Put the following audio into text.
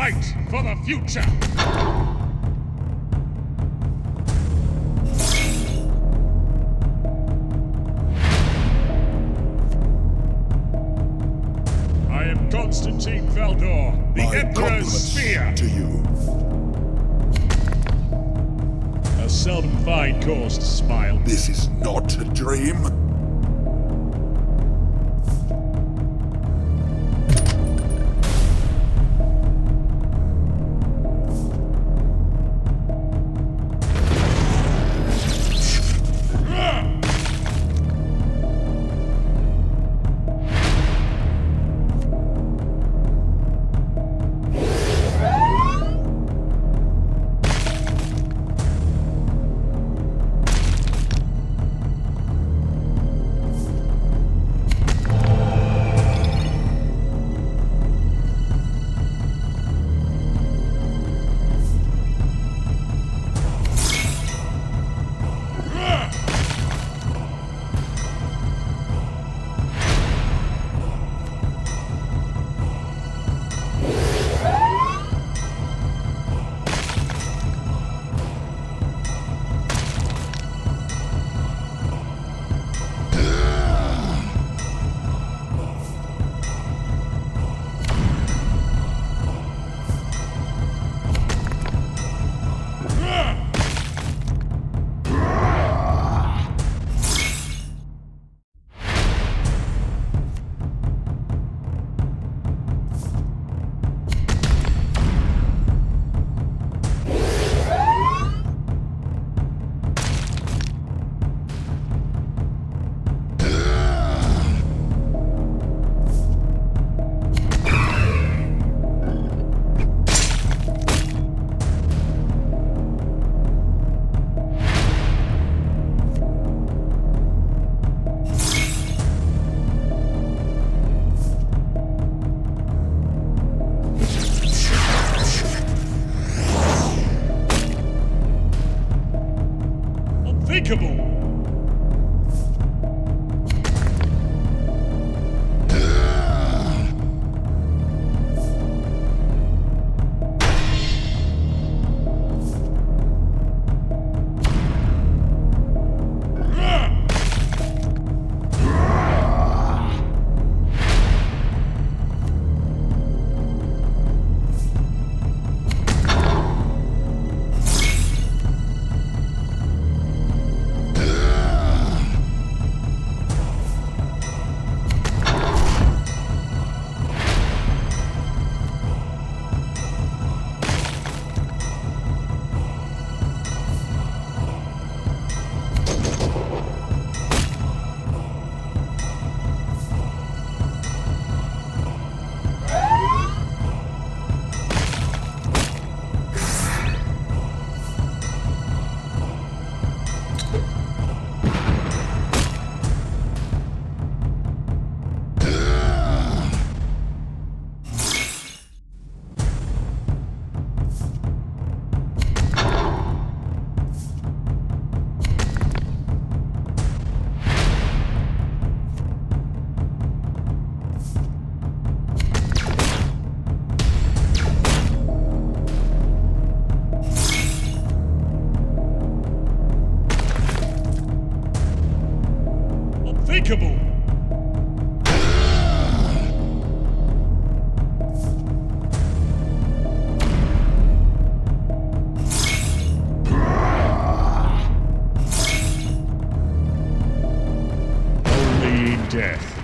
fight for the future! I am Constantin Valdor, the My Emperor's Spear. to you. A seldom find cause to smile. This is not a dream. Unthinkable! unbreakable. Only death